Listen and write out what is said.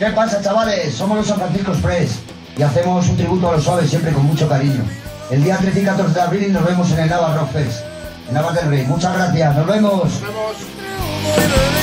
¿Qué pasa, chavales? Somos los San Francisco Express y hacemos un tributo a los suaves siempre con mucho cariño. El día 13 y 14 de abril nos vemos en el Nava Rock Fest, en Nava del Rey. Muchas gracias, nos vemos. y una